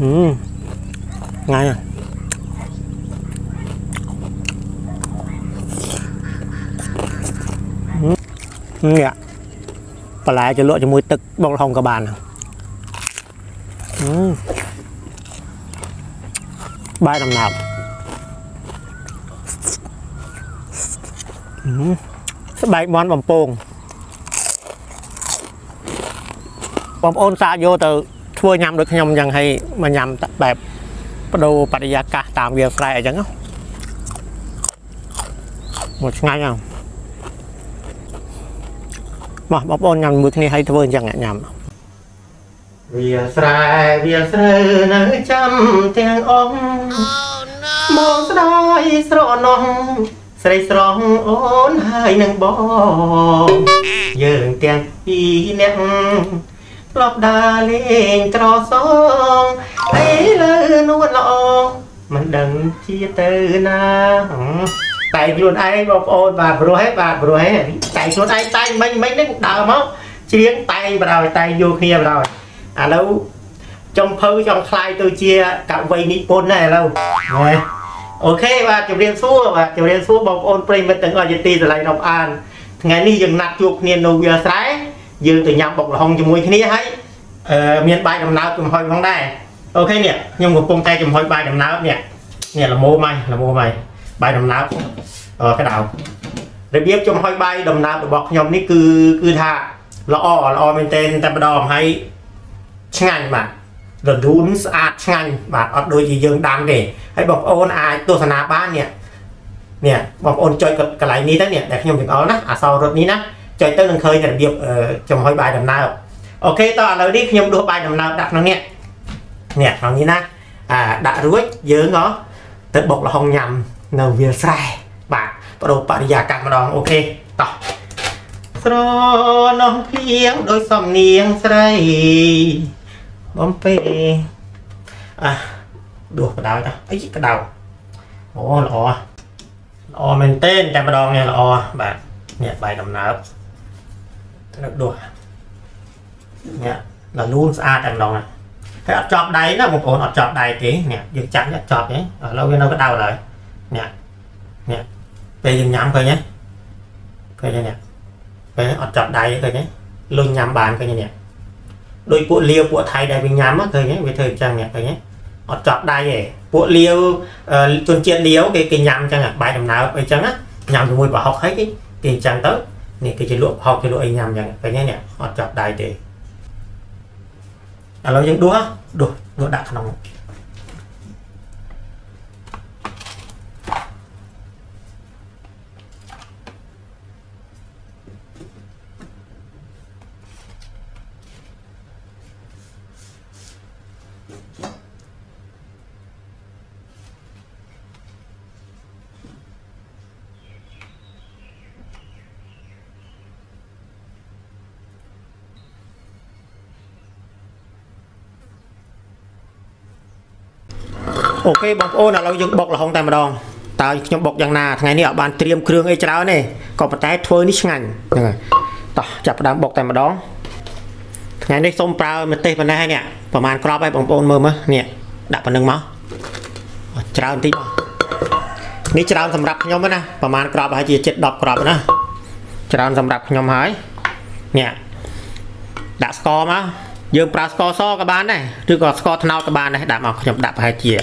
อืมไงอ่ะอืมเนี่ยปลาไหลจะลวกจะมุยตึกบอกทองกระบาลอ่ะอืมบายน้ำหนักอืมสบายมอนบำโปงบอมโอนซาโยទៅ ធ្វើញ៉ាំដូចខ្ញុំយ៉ាងឲ្យមកញ៉ាំតែបែបបដូរបរិយាកាសតាមវាលស្រែអញ្ចឹងណាមកឆ្ងាញ់ហ្នឹងមកបងប្អូនញ៉ាំមួយគ្នាឲ្យធ្វើអញ្ចឹងញ៉ាំវាស្រែវាស្រូវនៅចាំទាំងអស់មកស្ដាយស្រណោះស្រីស្រងអូនហើយនឹងបងយើងទាំងពីរនាក់ ធ្លាប់ដើរលេងត្រសងអីលើនួនល្អមិនដឹងជាទៅណាតែខ្លួនឯងបងប្អូនបាទព្រោះហេបាទព្រោះហេតែខ្លួនឯងតែមិញមិញហ្នឹងដើរមកច្រៀងតែងបដ ாய் តែងយកគ្នាបដ ாய் ឥឡូវចុងភៅចង់ខ្លាយទៅជាកវីនិពន្ធណាឥឡូវហ៎អូខេបាទជម្រាបសួរបាទជម្រាបសួរបងប្អូនប្រិយមិត្តទាំងអស់ជាទីស្រឡាញ់រាប់អានថ្ងៃនេះយើងណាត់ជួបគ្នានៅវាលស្រែ យើងទៅញ៉ាំបុកល្ហុងជាមួយគ្នាហើយអឺមានបាយដំណើបចំហុយផងដែរអូខេនេះខ្ញុំកំពុងតែចំហុយបាយដំណើបនេះនេះល្មមហើយល្មមហើយបាយដំណើបអឺក្តៅរបៀបចំហុយបាយដំណើបរបស់ខ្ញុំនេះគឺគឺថាល្អល្អមែនទែនតែម្ដងហើយឆ្ងាញ់បាទរលូនស្អាតឆ្ងាញ់បាទអត់ដូចជាយើងដាំទេហើយបងប្អូនអាចទស្សនាបាននេះនេះបងប្អូនចុចកន្លែងនេះទៅនេះដែលខ្ញុំបង្អល់ណាអសររត់នេះណា ចុចទៅនឹងឃើញរបៀបចំហុយបាយដំណើបអូខេតោះឥឡូវនេះខ្ញុំដួសបាយដំណើបដាក់ក្នុងនេះនេះក្នុងនេះណាអាដាក់រួចយើងហ៎ទៅបុកល្ហុងញ៉ាំនៅវាលស្រែបាទបដូរបរិយាកាសម្ដងអូខេតោះស្រណោះភ្លៀងដោយសំនៀងស្រីបំពេអាដួសក្តៅអីក្តៅអូល្អល្អមែនទែនតែម្ដងនេះល្អបាទនេះបាយដំណើប ទៅដួសនេះលលូនស្អាតតែម្ដងណាហើយអត់ចប់ដៃណាបងប្អូនអត់ចប់ដៃទេនេះយើងចាក់នេះចប់ទេឥឡូវវានៅក្តៅឡើយនេះនេះពេលយើងញ៉ាំឃើញទេឃើញទេនេះពេលអត់ចប់ដៃឃើញទេលុញញ៉ាំបានឃើញទេនេះដោយពួកលាវពួកថៃដែលវាញ៉ាំឃើញទេវាធ្វើអញ្ចឹងនេះឃើញទេអត់ចប់ដៃទេពួកលាវជនជាតិលាវគេគេញ៉ាំអញ្ចឹងបាយដំណើបអីចឹងណាញ៉ាំជាមួយប្រហុកហើយគេគេអញ្ចឹងទៅ នេះគេជាលក់ប្រហុកគេលក់អីញ៉ាំអញ្ចឹងឃើញទេនេះអត់ចប់ដៃទេឥឡូវយើងដួសដួសដួសដាក់ក្នុង អូខេបងប្អូនឥឡូវយើងបុកល្ហុងតែម្ដងតើខ្ញុំបុកយ៉ាងណាថ្ងៃនេះអត់បានត្រៀមគ្រឿងអីច្រើនទេក៏ប៉ុន្តែធ្វើនេះឆ្ងាញ់ហ្នឹងហើយតោះចាប់ផ្ដើមបុកតែម្ដងថ្ងៃនេះសូមប្រើម្ទេសប៉ុណ្ណេះហើយនេះប្រហែលក្របហើយបងប្អូនមើលមើលនេះដាក់ប៉ុណ្្នឹងមកច្រើនបន្តិចមកនេះច្រើនសម្រាប់ខ្ញុំណាប្រហែលក្របហើយជាចិត្ត10ក្របណាច្រើនសម្រាប់ខ្ញុំហើយនេះដាក់ស្ករមកយើងប្រើស្ករសក៏បានដែរឬក៏ស្ករត្នោតក៏បានដែរដាក់មកខ្ញុំដាក់ប្រហែលជា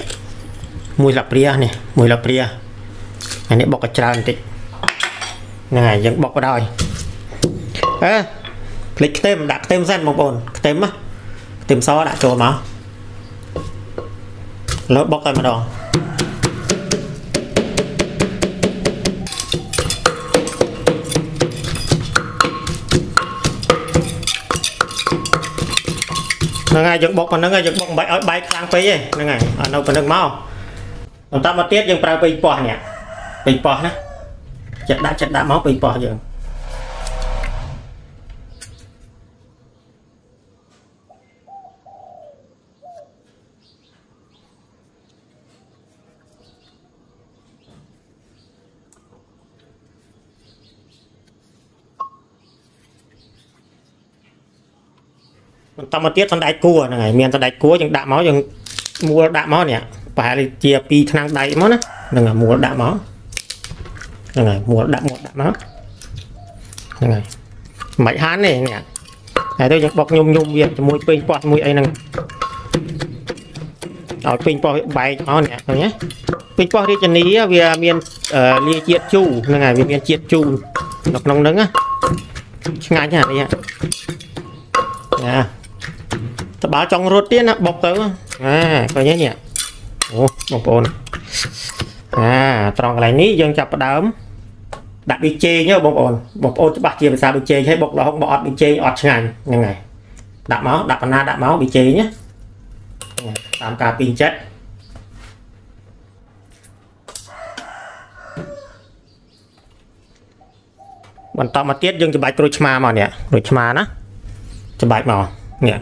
មួយលាព្រានេះមួយលាព្រាអានេះបុកឲ្យច្រើនបន្តិចហ្នឹងហើយយើងបុកបដ ாய் អើភ្លេចខ្ទឹមដាក់ខ្ទឹមសិនបងប្អូនខ្ទឹមណាខ្ទឹមសដាក់ចូលមកលើបុកតែម្ដងហ្នឹងហើយយើងបុកប៉ុណ្្នឹងហើយយើងបុកមិនបាច់ឲ្យបែកខ្លាំងពេកទេហ្នឹងហើយឲ្យនៅប៉ុណ្្នឹងមក បន្តមកទៀតយើងប្រើពេញប៉ោះនេះពេញប៉ោះណាចិត្តដាក់ចិត្តដាក់មកពេញប៉ោះយើងបន្តមកទៀតសណ្ដែកគួរហ្នឹងហើយមានសណ្ដែកគួរយើងដាក់មកយើងមូលដាក់មកនេះ ប្រហែលជា2ឆ្នាំងដៃមកណាហ្នឹងហើយមូលដាក់មកហ្នឹងហើយមូលដាក់មកដាក់មកហ្នឹងហើយមិនហានទេនេះហើយទៅយើងបុកញុំញុំវាជាមួយពេញប៉ោះជាមួយអីហ្នឹងឲ្យពេញប៉ោះបែកមកនេះឃើញទេពេញប៉ោះរាជនីវាមានលាជាតិជូរហ្នឹងហើយវាមានជាតិជូរនៅក្នុងហ្នឹងណាឆ្ងាញ់ណាស់នេះណាតបើចង់រត់ទៀតណាបុកទៅអាឃើញទេនេះ អូបងប្អូនអាត្រង់កន្លែងនេះយើងចាប់ផ្ដើមដាក់ប៊ីចេងបងប្អូនបងប្អូនច្បាស់ជាភាសាប៊ីចេងឲ្យបុករហូតបើអត់ប៊ីចេងអត់ឆ្ងាញ់ហ្នឹងហើយដាក់មកដាក់បណ្ណាដាក់មកប៊ីចេងណាតាមការពីងចិត្តបន្តមកទៀតយើងច្បាច់ក្រូចឆ្មាមកនេះក្រូចឆ្មាណាច្បាច់មកនេះ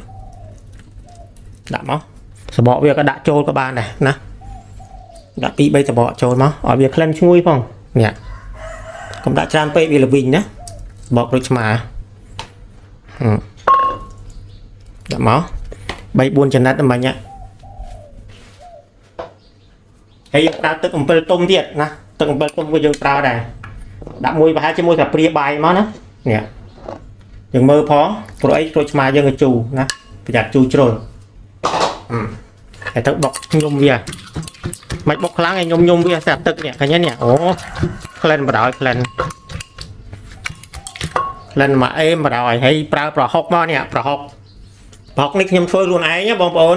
ដាក់មក សបកវាក៏ដាក់ចូលក៏បានដែរណាដាក់ពី3សបកចូលមកឲ្យវាក្លិនឈ្ងុយផងនេះកុំដាក់ច្រើនពេកវាល្វីងណាបកក្រូចឆ្មាដាក់មក3 4ចំណិតមិញហើយយើងប្រើទឹកអំពិលទុំទៀតណាទឹកអំពិលទុំវាយើងប្រើដែរដាក់មួយប្រហែលជាមួយសាព្រាបាយមកណានេះយើងមើលផងព្រោះអីក្រូចឆ្មាយើងក៏ជូរណាប្រយ័ត្នជូរជ្រុល ហើយទៅបុកញុំវាមិនបុកខ្លាំងឲ្យញុំញុំវាស្រាប់ទឹកនេះឃើញទេនេះអូក្លិនបដ ாய் ក្លិនក្លិនមកអេមបដ ாய் ហើយប្រើប្រហុកមកនេះប្រហុកប្រហុកនេះខ្ញុំធ្វើខ្លួនឯងបងប្អូន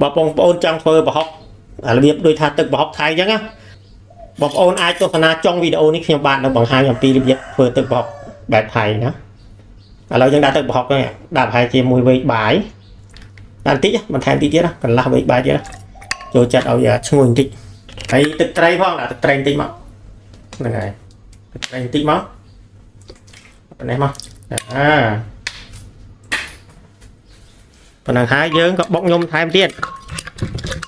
បើបងប្អូនចង់ធ្វើប្រហុករបៀបដូចថាទឹកប្រហុកថៃអញ្ចឹងណាបងប្អូនអាចទស្សនាចុងវីដេអូនេះខ្ញុំបាននឹងបង្ហាញអំពីរបៀបធ្វើទឹកប្រហុកបែបថៃណាឥឡូវយើងដាក់ទឹកប្រហុកហ្នឹងដាក់ប្រហែលជាមួយវែកបាយ បន្តិចបន្ថែមតិចទៀតណាកន្លះវែកបាយទៀតចូលចិត្តឲ្យឈ្ងុយបន្តិចហើយទឹកត្រីផងដាក់ទឹកត្រីបន្តិចមកហ្នឹងហើយទឹកត្រីបន្តិចមកប៉ុណ្ណេះមកអាប៉ុណ្ណឹងហើយយើងក៏បុកញុំថែមទៀត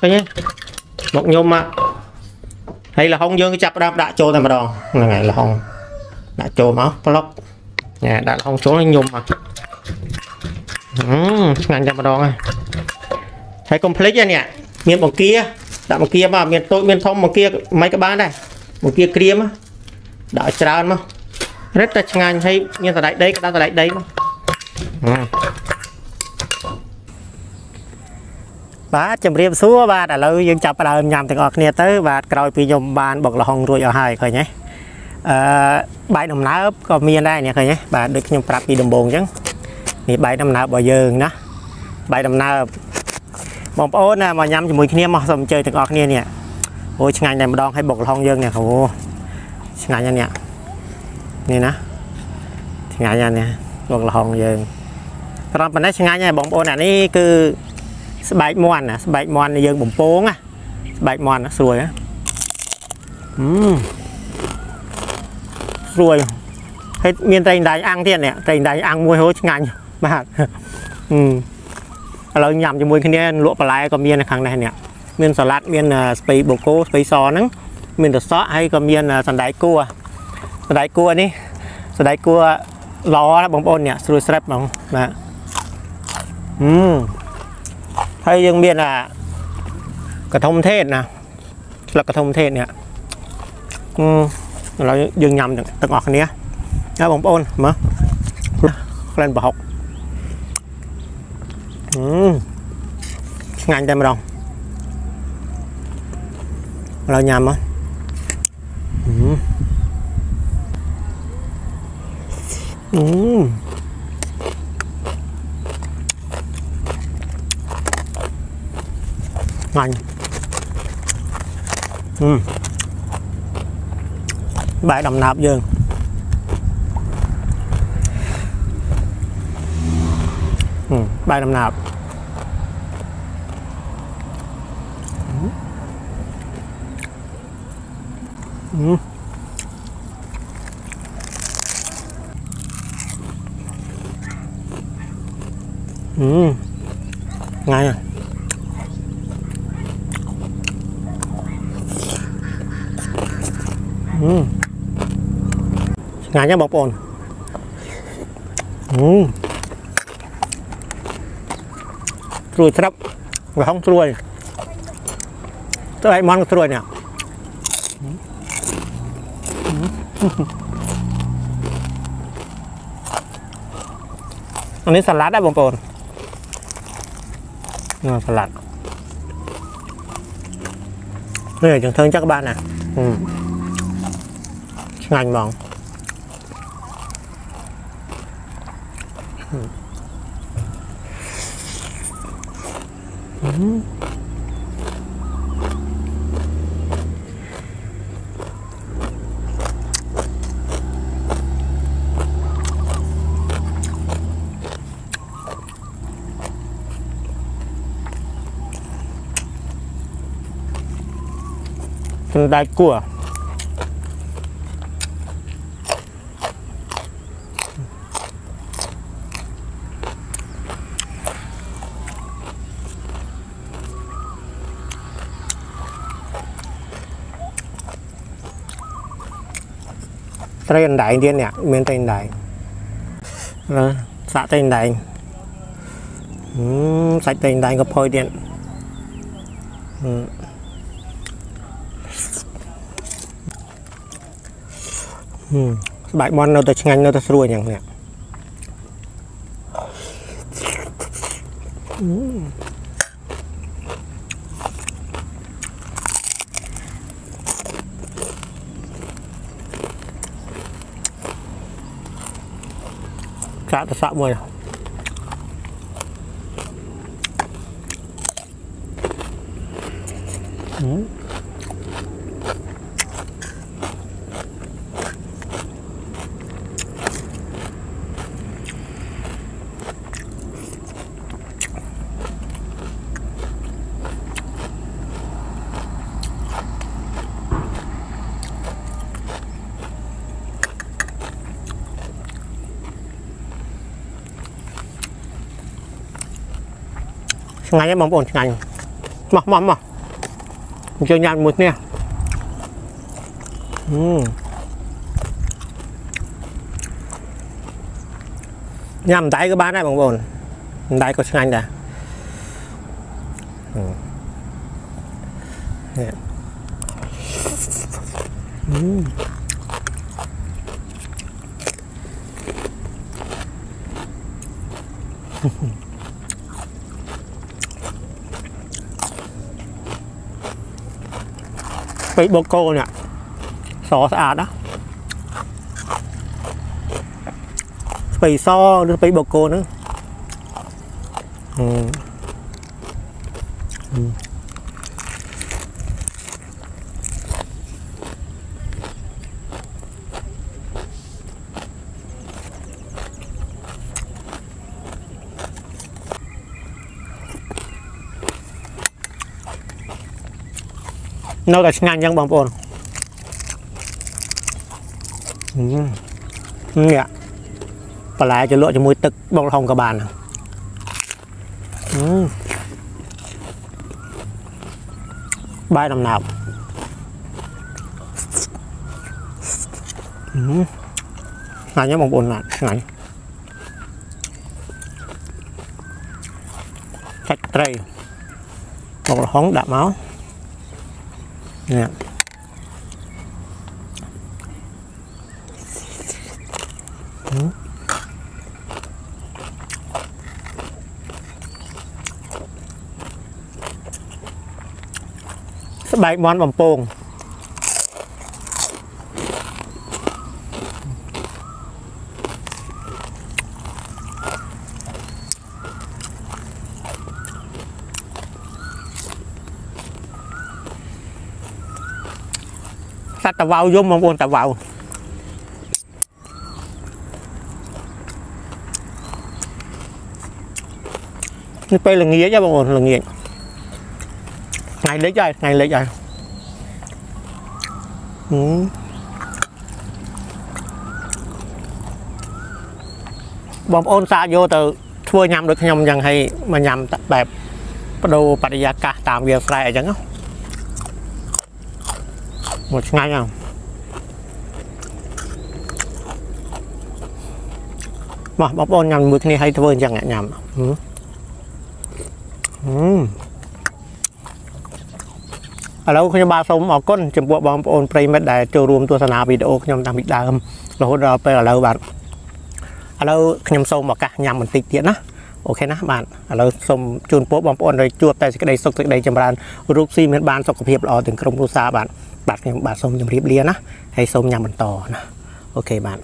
ឃើញទេបុកញុំមកហើយលហុងយើងក៏ចាប់ផ្ដើមដាក់ចូលតែម្ដងហ្នឹងហើយលហុងដាក់ចូលមកប្លុកញ៉ាដាក់លហុងចូលញុំមកអឺ ឆ្ងាញ់តែម្ដងហើយហើយកុំភ្លេចនេះមានបង្គាដាក់បង្គាមកមានតូចមានធំបង្គាមិនក៏បានដែរបង្គាក្រៀមដាក់ច្រើនមករឹតតែឆ្ងាញ់ហើយមានសណ្ដែកដីក៏ដាក់សណ្ដែកដីមកបាទជំរាបសួរបាទឥឡូវយើងចាប់ផ្ដើមញ៉ាំទាំងអស់គ្នាទៅបាទក្រោយពីខ្ញុំបានបុកលហុងរួចអស់ហើយឃើញទេអឺបាយដំណើបក៏មានដែរនេះឃើញទេបាទដូចខ្ញុំប្រាប់ពីដំបូងអញ្ចឹង នេះបាយដំណើបរបស់យើងណាបាយដំណើបបងប្អូនណាមកញ៉ាំជាមួយគ្នាមកសូមអញ្ជើញទាំងអស់គ្នានេះអូយឆ្ងាញ់តែម្ដងឲ្យបុកលហុងយើងនេះអូឆ្ងាញ់ណាស់នេះនេះណាឆ្ងាញ់ណាស់នេះបុកលហុងយើងត្រង់ប៉ុណ្ណេះឆ្ងាញ់ហើយបងប្អូនអានេះគឺស្បែកមាន់ណាស្បែកមាន់យើងបំពងណាស្បែកមាន់ស្រួយណាអឺស្រួយហើយមានត្រីដៃអាំងទៀតនេះត្រីដៃអាំងមួយហូរឆ្ងាញ់ បាទអឺឥឡូវញ៉ាំជាមួយគ្នាលក់បន្លែក៏មាននៅខាងនេះនេះមានសាឡាត់មានស្ពៃបូកូស្ពៃសហ្នឹងមានត្រសក់ហើយក៏មានសណ្តែកគួរសណ្តែកគួរនេះសណ្តែកគួរល្អណាបងប្អូននេះស្រួយស្រិបហ្មងបាទអឺហើយយើងមានអាកធំទេតណាស្លឹកកធំទេតនេះអឺឥឡូវយើងញ៉ាំទាំងអស់គ្នាហើយបងប្អូនមើលក្លែនប្រហុក អឺឆ្ងាញ់តែម្ដងឥឡូវញ៉ាំមកអឺអឺ ងាញ់អឺបាយដំណាប់យើងបាយដំណាប់អឺអឺងាយอ่ะអឺឆ្ងាញ់ណាស់បងប្អូនអឺ ស្រួយស្រាប់ប្រហុងស្រួយទៅឲ្យមន់ស្រួយនេះអានេះសាឡាត់ដែរបងប្អូននេះសាឡាត់នេះចង្ធើងចាក់បានណាឆ្ងាញ់ហ្មង Hmm. cảnh đại cua ត្រីអណ្ដែងទៀតនេះមានត្រីអណ្ដែងណាសាក់ត្រីអណ្ដែងហឹមសាច់ត្រីអណ្ដែងក៏ផុយទៀតហឹមហឹមស្បែកមន់នៅតែឆ្ងាញ់នៅតែស្រួយយ៉ាងនេះហឹ មចាក់ទៅសា ក់មួយហឹមឆ្ងាញ់ទេបងប្អូនឆ្ងាញ់មកមកមកអញ្ជើញញ៉ាំមួយគ្នាហឹមញ៉ាំម្ដាយក៏បានដែរបងប្អូនម្ដាយក៏ឆ្ងាញ់ដែរហឹមនេះហឹម ស្ពៃបូកគោនេះសស្អាតណាស្ពៃសឬស្ពៃបូកគោហ្នឹងហឹមហឹម នៅតែឆ្ងាញ់អញ្ចឹងបងប្អូនហឹមនេះបន្លែជ្រលក់ជាមួយទឹកបុកល្ហុងក៏បានហឹមបាយដំណើបហឹមឆ្ងាញ់ណាស់បងប្អូនណាស់ឆ្ងាញ់ចាច់ត្រីបុកល្ហុងដាក់មក នេះហឹមស្បែកមន់បំពង សត្វតវ៉ៅយំបងប្អូនតវ៉ៅនេះពេលល្ងាចហ៎បងប្អូនល្ងាចថ្ងៃលិចហើយថ្ងៃលិចហើយហឹមបងប្អូនសាកយកទៅធ្វើញ៉ាំដូចខ្ញុំអញ្ចឹងហើយមកញ៉ាំបែបបដូរបរិយាកាសតាមវាលស្រែអញ្ចឹងណា một ngay không mà bóc bông nhằm mực này hay thôi chẳng ngại nhằm ừ. Ừ. ឥឡូវខ្ញុំបាទសូមអរគុណចំពោះបងប្អូនប្រិយមិត្តដែលចូលរួមទស្សនាវីដេអូខ្ញុំតាំងពីដើមរហូតដល់ពេលឥឡូវបាទឥឡូវខ្ញុំសូមឱកាសញ៉ាំបន្តិចទៀតណាអូខេណាបាទឥឡូវសូមជូនពរបងប្អូនឲ្យជួបតែសេចក្តីសុខសេចក្តីចម្រើនរូបស៊ីមានបានសុខភាពល្អទាំងក្រុមគ្រួសារបាទ បាទខ្ញុំបាទសូមជម្រាបលាណាហើយសូមញ៉ាំបន្តណាអូខេបាទ